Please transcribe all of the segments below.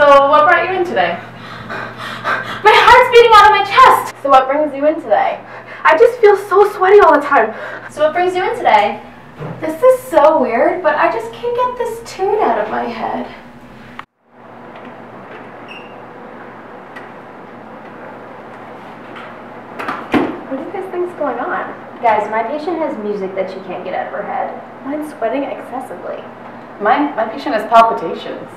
So, what brought you in today? My heart's beating out of my chest. So, what brings you in today? I just feel so sweaty all the time. So, what brings you in today? This is so weird, but I just can't get this tune out of my head. What do you guys think's going on? Guys, my patient has music that she can't get out of her head. Mine's sweating excessively. My, my patient has palpitations.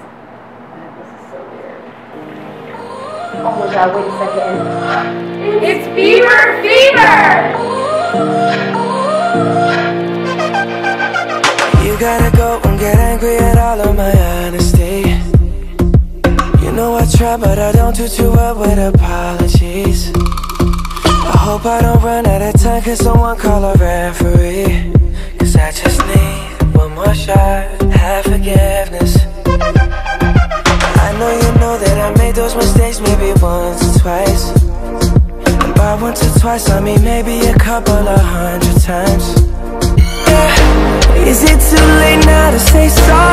Oh my god, wait a second. It's Bieber fever! You gotta go and get angry at all of my honesty. You know I try, but I don't do too well with apologies. I hope I don't run out of time, cause someone call a referee. Made those mistakes maybe once or twice. And by once or twice, I mean maybe a couple of hundred times. Yeah. Is it too late now to say sorry?